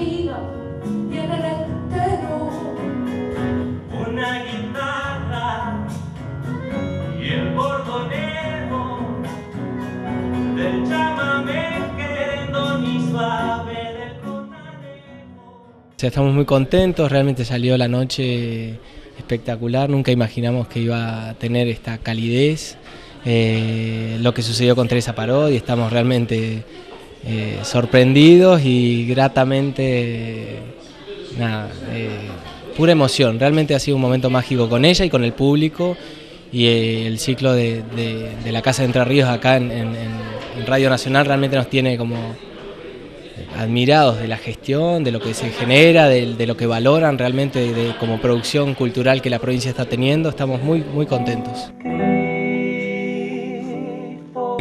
y en el entero una guitarra y el bordonero del llámame queriendo ni suave del conadero. Estamos muy contentos, realmente salió la noche espectacular, nunca imaginamos que iba a tener esta calidez, eh, lo que sucedió con Teresa Parodi, estamos realmente eh, sorprendidos y gratamente, nada, eh, pura emoción, realmente ha sido un momento mágico con ella y con el público y eh, el ciclo de, de- la Casa de Entre Ríos acá en, Radio Nacional realmente nos tiene como admirados de la gestión, de lo que se genera, de, lo que valoran realmente como producción cultural que la provincia está teniendo, estamos muy, muy contentos.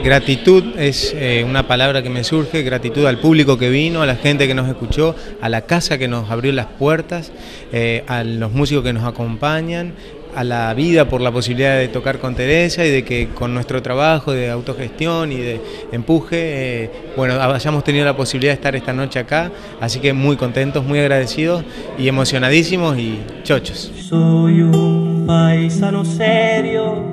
Gratitud es eh, una palabra que me surge, gratitud al público que vino, a la gente que nos escuchó, a la casa que nos abrió las puertas, eh, a los músicos que nos acompañan, a la vida por la posibilidad de tocar con Teresa y de que con nuestro trabajo de autogestión y de empuje, eh, bueno, hayamos tenido la posibilidad de estar esta noche acá, así que muy contentos, muy agradecidos y emocionadísimos y chochos. Soy un paisano serio,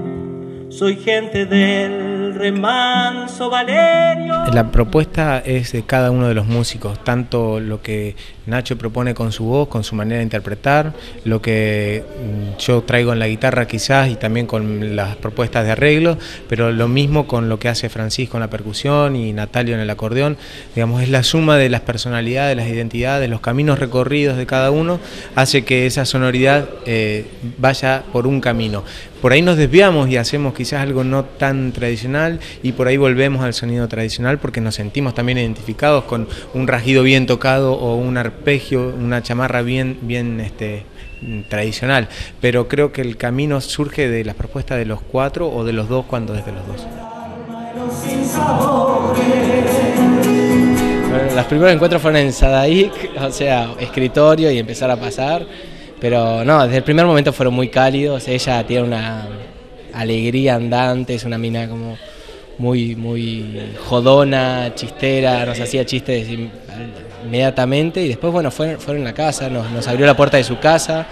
soy gente del remanso Valerio. La propuesta es de cada uno de los músicos, tanto lo que Nacho propone con su voz, con su manera de interpretar, lo que mm, yo traigo en la guitarra quizás y también con las propuestas de arreglo, pero lo mismo con lo que hace Francisco en la percusión y Natalio en el acordeón, digamos, es la suma de las personalidades, las identidades, los caminos recorridos de cada uno, hace que esa sonoridad eh, vaya por un camino. Por ahí nos desviamos y hacemos quizás algo no tan tradicional y por ahí volvemos al sonido tradicional porque nos sentimos también identificados con un rajido bien tocado o un arpegio, una chamarra bien, bien este, tradicional. Pero creo que el camino surge de las propuestas de los cuatro o de los dos cuando es de los dos. Bueno, los primeros encuentros fueron en Sadaic, o sea, escritorio y empezar a pasar, pero no, desde el primer momento fueron muy cálidos, ella tiene una alegría andante, es una mina como muy, muy jodona, chistera, nos hacía chistes in- inmediatamente. Y después, bueno, fueron, fueron a la casa, nos, abrió la puerta de su casa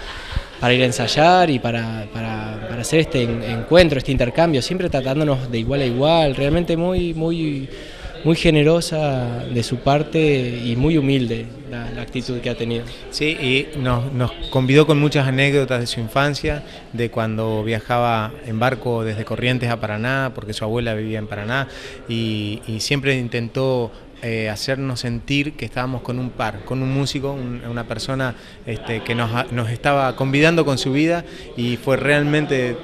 para ir a ensayar y para, para- para hacer este en- encuentro, este intercambio, siempre tratándonos de igual a igual, realmente muy, muy, muy generosa de su parte y muy humilde la, actitud que ha tenido. Sí, y nos, nos convidó con muchas anécdotas de su infancia, de cuando viajaba en barco desde Corrientes a Paraná, porque su abuela vivía en Paraná, y siempre intentó eh, hacernos sentir que estábamos con un par, con un músico, un- una persona este, que nos, estaba convidando con su vida y fue realmente,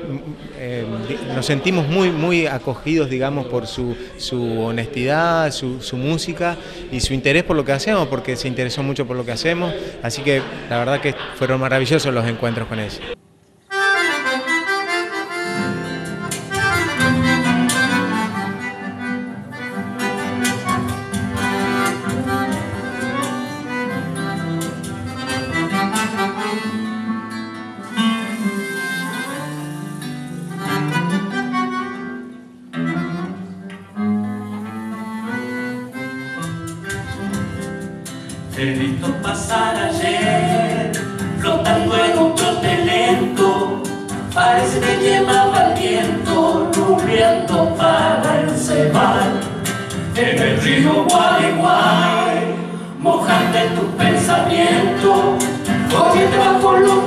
eh, nos sentimos muy, muy acogidos, digamos, por su, su honestidad, su, su música y su interés por lo que hacemos, porque se interesó mucho por lo que hacemos, así que la verdad que fueron maravillosos los encuentros con ella. He visto pasar ayer, flotando en un trote lento. Parece que llevaba el viento, rubiendo para el. En el río Gualeguay, mojante tu pensamiento. Corriente bajo los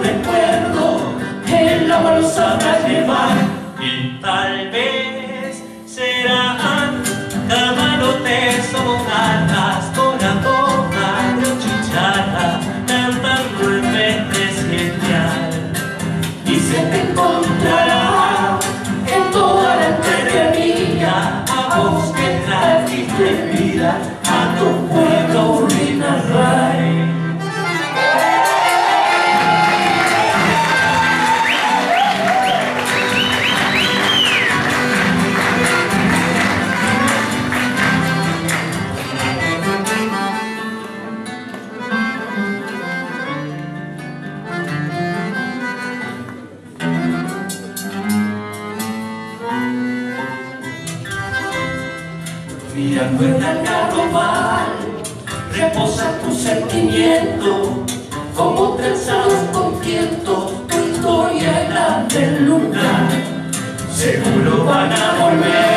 trajiste vida a tu el carnaval, reposa tu sentimiento, como trenzados con tiento, tu historia en la. Seguro van a volver,